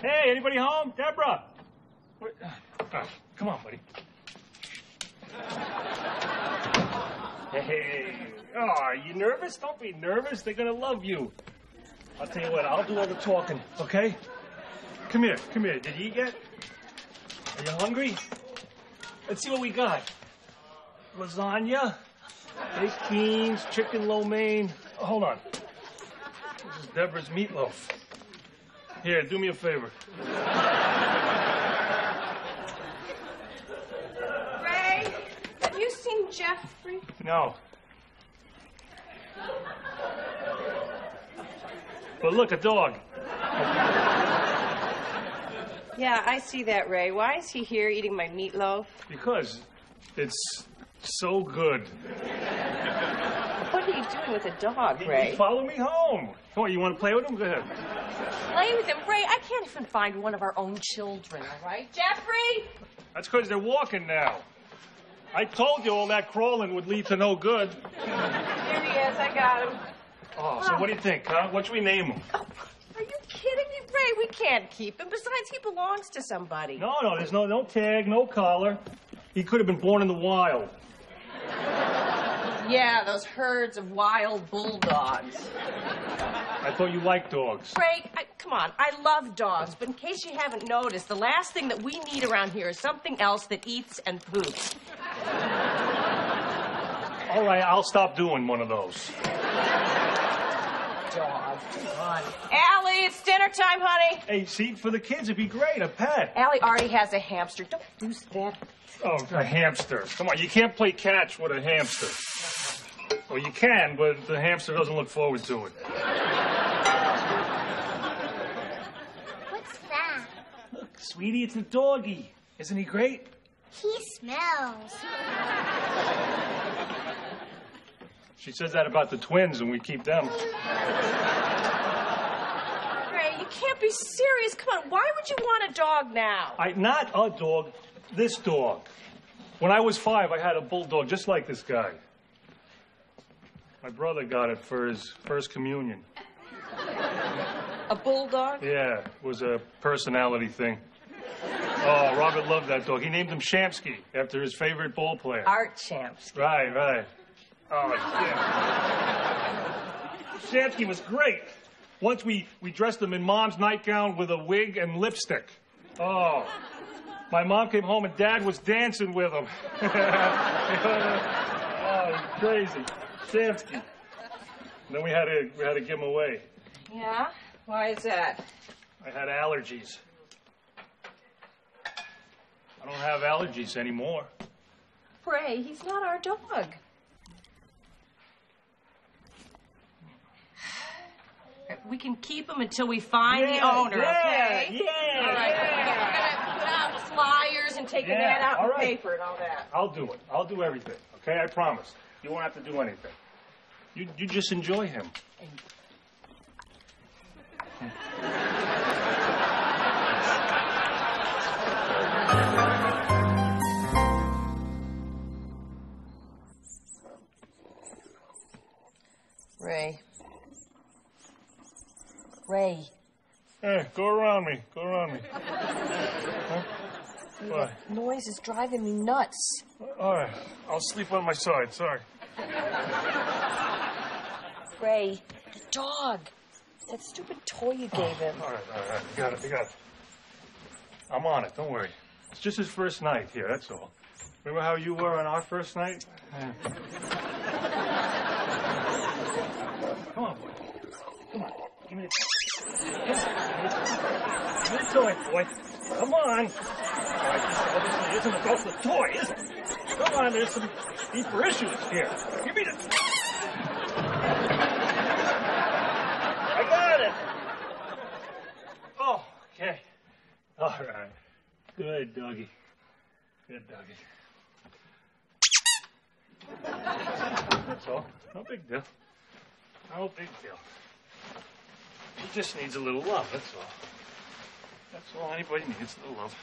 Hey, anybody home? Debra! Where- oh, uh, uh, come on, buddy. Hey, oh, are you nervous? Don't be nervous. They're gonna love you. I'll tell you what, I'll do all the talking, okay? Come here, come here. Did you eat yet? Are you hungry? Let's see what we got. Lasagna, baked beans, chicken lo mein. Hold on. This is Debra's meatloaf. Here, do me a favor. Ray, have you seen Jeffrey? No. But look, a dog. Yeah, I see that, Ray. Why is he here eating my meatloaf? Because it's so good. What are you doing with a dog, Ray? Follow me home. Come on, you want to play with him? Go ahead. Play with him, Ray. I can't even find one of our own children, all right? Jeffrey! That's because they're walking now. I told you all that crawling would lead to no good. Here he is. I got him. Oh, so what do you think, huh? What should we name him? Oh, are you kidding me, Ray? We can't keep him. Besides, he belongs to somebody. No, no, there's no no tag, no collar. He could have been born in the wild. Yeah, those herds of wild bulldogs. I thought you liked dogs. Ray, I, come on. I love dogs, but in case you haven't noticed, the last thing that we need around here is something else that eats and poops. All right, I'll stop doing one of those. Dog. Come on. Allie, it's dinner time, honey. Hey, see, for the kids, it'd be great, a pet. Allie already has a hamster. Don't lose that. Oh, a hamster. Come on, you can't play catch with a hamster. Well, you can, but the hamster doesn't look forward to it. What's that? Look, sweetie, it's a doggy. Isn't he great? He smells. She says that about the twins, and we keep them. Ray, you can't be serious. Come on. Why would you want a dog now? I not a dog, this dog. When I was five, I had a bulldog just like this guy. My brother got it for his first communion. A bulldog? Yeah, it was a personality thing. Oh, Robert loved that dog. He named him Shamsky after his favorite ball player. Art Shamsky. Right, right. Oh, yeah. Shamsky was great. Once we, we dressed him in mom's nightgown with a wig and lipstick. Oh. My mom came home and dad was dancing with him. oh, crazy. Shamsky. And then we had to we had to give him away. Yeah? Why is that? I had allergies. I don't have allergies anymore. Ray, he's not our dog. We can keep him until we find the owner, yeah, okay? yeah, All right. yeah. We're gonna put out flyers and take an Yeah, ad out in right. paper and all that. I'll do it. I'll do everything. Okay, I promise. You won't have to do anything. You you just enjoy him. Ray. Ray. Hey, go around me. Go around me. Huh? What? Noise is driving me nuts. All right. I'll sleep on my side. Sorry. Ray, the dog. That stupid toy you gave him. All right, all right. You got it. You got it. I'm on it. Don't worry. It's just his first night here. That's all. Remember how you were on our first night? Yeah. Come on, boy. Come on. Give me the Give me the toy, boy. Come on. This obviously isn't about the toy, is it? Come on, there's some deeper issues here. Give me the. I got it. Oh, okay. All right. Good doggy. Good doggy. That's all. No big deal. No big deal. He just needs a little love, that's all. That's all anybody needs, a little love.